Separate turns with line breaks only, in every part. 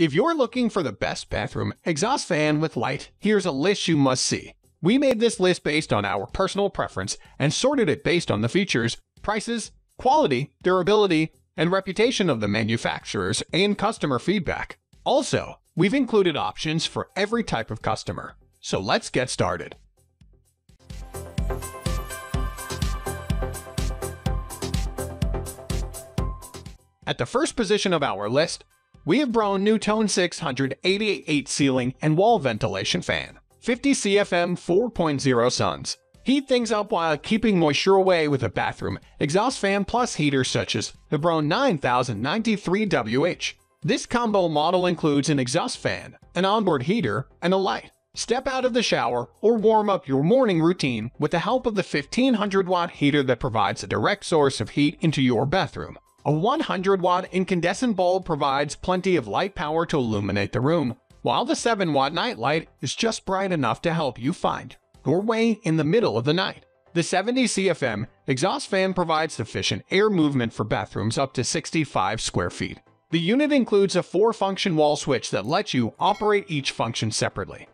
If you're looking for the best bathroom exhaust fan with light, here's a list you must see. We made this list based on our personal preference and sorted it based on the features, prices, quality, durability, and reputation of the manufacturers and customer feedback. Also, we've included options for every type of customer. So let's get started. At the first position of our list, we have Broan NuTone 688 ceiling and wall ventilation fan, 50 CFM 4.0 sones. Heat things up while keeping moisture away with a bathroom exhaust fan plus heaters such as the Broan 9093WH. This combo model includes an exhaust fan, an onboard heater, and a light. Step out of the shower or warm up your morning routine with the help of the 1500 watt heater that provides a direct source of heat into your bathroom. A 100 watt incandescent bulb provides plenty of light power to illuminate the room, while the 7 watt nightlight is just bright enough to help you find your way in the middle of the night. The 70 CFM exhaust fan provides sufficient air movement for bathrooms up to 65 square feet. The unit includes a 4-function wall switch that lets you operate each function separately.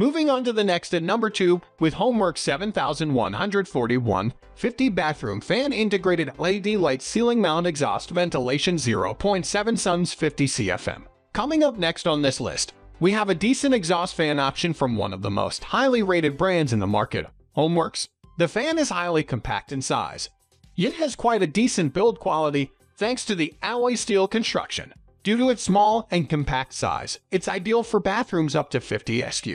Moving on to the next at number 2 with Homewerks 7141 50 bathroom fan integrated LED light ceiling mount exhaust ventilation 0.7 sones 50 CFM. Coming up next on this list, we have a decent exhaust fan option from one of the most highly rated brands in the market, Homewerks. The fan is highly compact in size, yet has quite a decent build quality thanks to the alloy steel construction. Due to its small and compact size, it's ideal for bathrooms up to 50 SQ.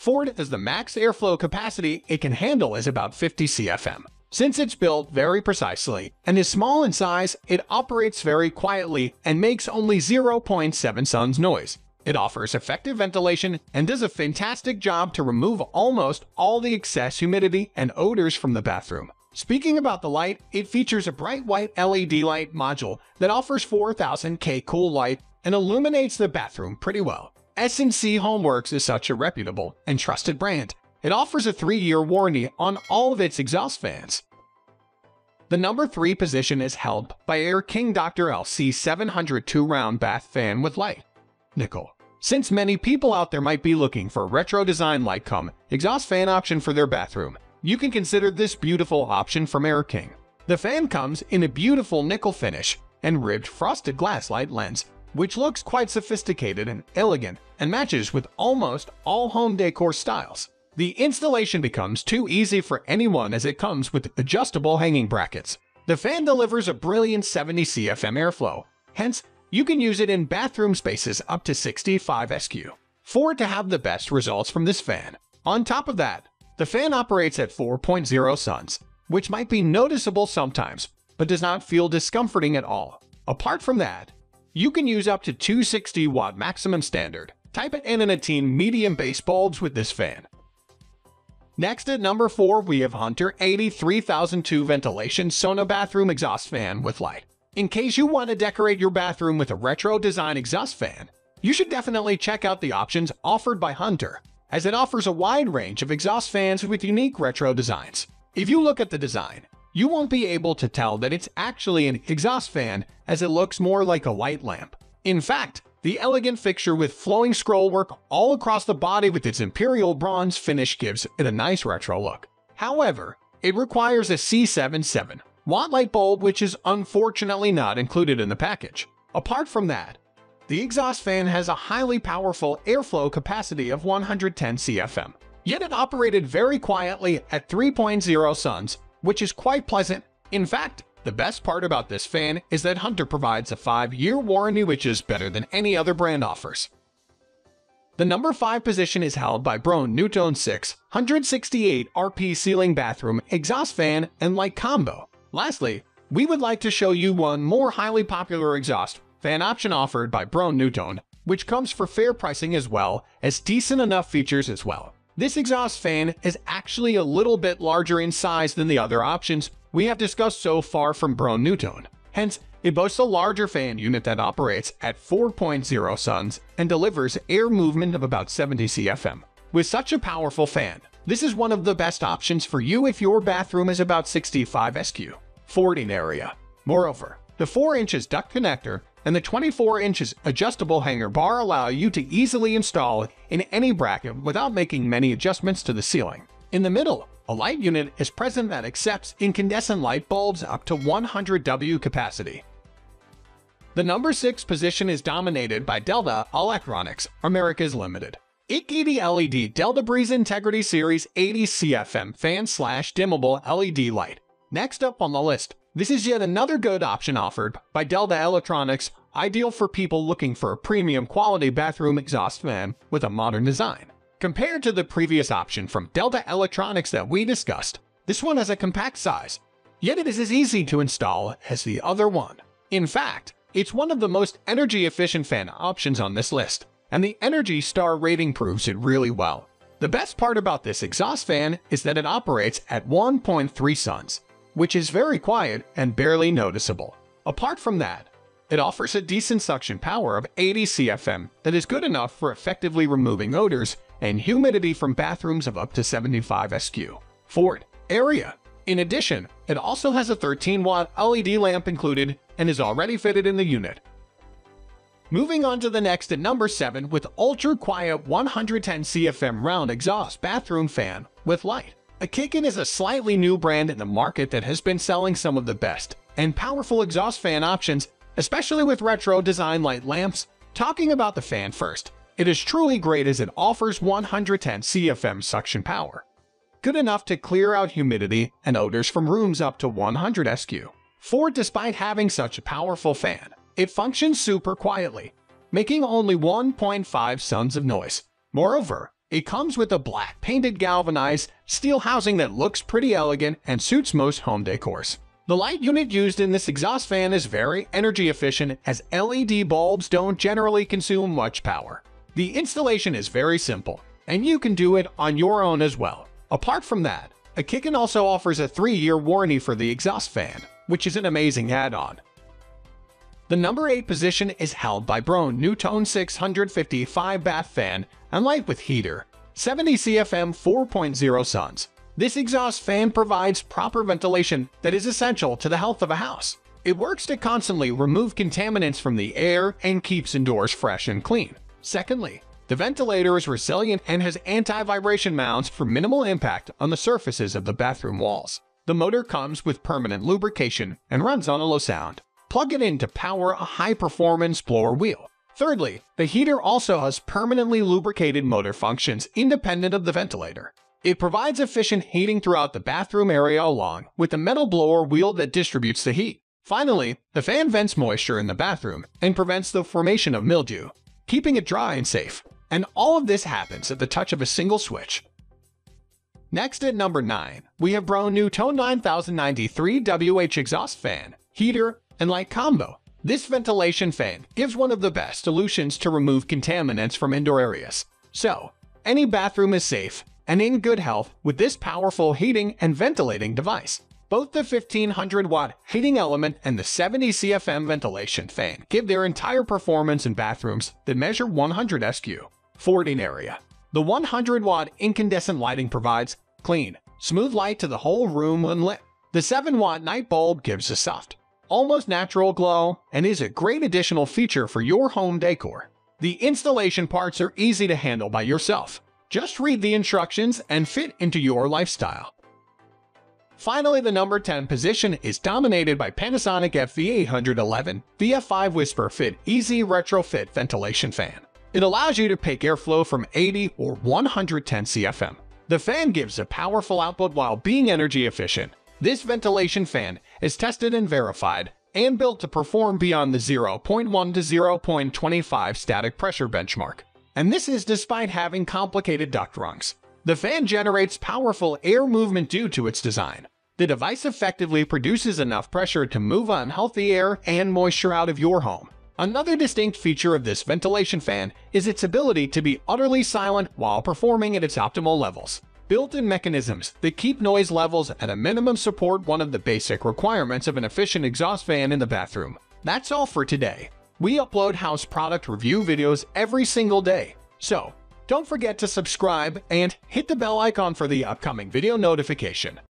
Ford has the max airflow capacity it can handle is about 50 CFM. Since it's built very precisely and is small in size, it operates very quietly and makes only 0.7 sones noise. It offers effective ventilation and does a fantastic job to remove almost all the excess humidity and odors from the bathroom. Speaking about the light, it features a bright white LED light module that offers 4000K cool light and illuminates the bathroom pretty well. S&C Homewerks is such a reputable and trusted brand. It offers a 3-year warranty on all of its exhaust fans. The number 3 position is held by Air King Dr. LC 702 round bath fan with light. Nickel. Since many people out there might be looking for a retro design light come exhaust fan option for their bathroom, you can consider this beautiful option from Air King. The fan comes in a beautiful nickel finish and ribbed frosted glass light lens which looks quite sophisticated and elegant and matches with almost all home decor styles. The installation becomes too easy for anyone as it comes with adjustable hanging brackets. The fan delivers a brilliant 70 CFM airflow, hence you can use it in bathroom spaces up to 65 SQ. For to have the best results from this fan. On top of that, the fan operates at 4.0 sones, which might be noticeable sometimes, but does not feel discomforting at all. Apart from that, you can use up to 260 watt maximum standard. Type it in in a teen medium base bulbs with this fan. Next at number 4 we have Hunter 83002 Ventilation Sona Bathroom Exhaust Fan with light. In case you want to decorate your bathroom with a retro design exhaust fan, you should definitely check out the options offered by Hunter, as it offers a wide range of exhaust fans with unique retro designs. If you look at the design, you won't be able to tell that it's actually an exhaust fan as it looks more like a light lamp. In fact, the elegant fixture with flowing scrollwork all across the body with its imperial bronze finish gives it a nice retro look. However, it requires a C77 watt light bulb which is unfortunately not included in the package. Apart from that, the exhaust fan has a highly powerful airflow capacity of 110 CFM. Yet it operated very quietly at 3.0 sones which is quite pleasant. In fact, the best part about this fan is that Hunter provides a 5-year warranty which is better than any other brand offers. The number 5 position is held by Broan NuTone 6 168 RP ceiling bathroom exhaust fan and light combo. Lastly, we would like to show you one more highly popular exhaust fan option offered by Broan NuTone, which comes for fair pricing as well as decent enough features as well. This exhaust fan is actually a little bit larger in size than the other options we have discussed so far from Broan NuTone. Hence, it boasts a larger fan unit that operates at 4.0 sones and delivers air movement of about 70 CFM. With such a powerful fan, this is one of the best options for you if your bathroom is about 65 SQ, 40 area. Moreover, the 4 inches duct connector and the 24 inches adjustable hanger bar allow you to easily install it in any bracket without making many adjustments to the ceiling. In the middle, a light unit is present that accepts incandescent light bulbs up to 100 W capacity. The number 6 position is dominated by Delta Electronics, America's Limited. IC80 LED Delta Breeze Integrity Series 80 CFM fan slash dimmable LED light. Next up on the list, this is yet another good option offered by Delta Electronics, ideal for people looking for a premium quality bathroom exhaust fan with a modern design. Compared to the previous option from Delta Electronics that we discussed, this one has a compact size, yet it is as easy to install as the other one. In fact, it's one of the most energy efficient fan options on this list and the Energy Star rating proves it really well. The best part about this exhaust fan is that it operates at 1.3 sones, which is very quiet and barely noticeable. Apart from that, it offers a decent suction power of 80 CFM that is good enough for effectively removing odors and humidity from bathrooms of up to 75 SQ. Ford area. In addition, it also has a 13-watt LED lamp included and is already fitted in the unit, Moving on to the next at number 7 with Ultra Quiet 110 CFM round exhaust bathroom fan with light. Akiken is a slightly new brand in the market that has been selling some of the best and powerful exhaust fan options, especially with retro design light lamps. Talking about the fan first, it is truly great as it offers 110 CFM suction power, good enough to clear out humidity and odors from rooms up to 100 SQ. For despite having such a powerful fan, it functions super quietly, making only 1.5 sones of noise. Moreover, it comes with a black painted galvanized steel housing that looks pretty elegant and suits most home decors. The light unit used in this exhaust fan is very energy efficient as LED bulbs don't generally consume much power. The installation is very simple, and you can do it on your own as well. Apart from that, Akiken also offers a 3-year warranty for the exhaust fan, which is an amazing add-on. The number 8 position is held by Broan NuTone 655 bath fan and light with heater, 70 CFM 4.0 sones. This exhaust fan provides proper ventilation that is essential to the health of a house. It works to constantly remove contaminants from the air and keeps indoors fresh and clean. Secondly, the ventilator is resilient and has anti-vibration mounts for minimal impact on the surfaces of the bathroom walls. The motor comes with permanent lubrication and runs on a low sound plug it in to power a high-performance blower wheel. Thirdly, the heater also has permanently lubricated motor functions independent of the ventilator. It provides efficient heating throughout the bathroom area along with a metal blower wheel that distributes the heat. Finally, the fan vents moisture in the bathroom and prevents the formation of mildew, keeping it dry and safe. And all of this happens at the touch of a single switch. Next at number 9, we have Broan NuTone 9093 WH exhaust fan, heater, and light combo. This ventilation fan gives one of the best solutions to remove contaminants from indoor areas. So, any bathroom is safe and in good health with this powerful heating and ventilating device. Both the 1500 watt heating element and the 70 CFM ventilation fan give their entire performance in bathrooms that measure 100 SQ. Forwarding area. The 100 watt incandescent lighting provides clean, smooth light to the whole room when lit. The 7 watt night bulb gives a soft, almost natural glow, and is a great additional feature for your home decor. The installation parts are easy to handle by yourself. Just read the instructions and fit into your lifestyle. Finally, the number 10 position is dominated by Panasonic FV811 VF5 Whisper Fit Easy Retrofit Ventilation Fan. It allows you to pick airflow from 80 or 110 CFM. The fan gives a powerful output while being energy efficient, this ventilation fan is tested and verified and built to perform beyond the 0.1 to 0.25 static pressure benchmark. And this is despite having complicated duct rungs. The fan generates powerful air movement due to its design. The device effectively produces enough pressure to move unhealthy air and moisture out of your home. Another distinct feature of this ventilation fan is its ability to be utterly silent while performing at its optimal levels. Built-in mechanisms that keep noise levels at a minimum support one of the basic requirements of an efficient exhaust fan in the bathroom. That's all for today. We upload house product review videos every single day, so don't forget to subscribe and hit the bell icon for the upcoming video notification.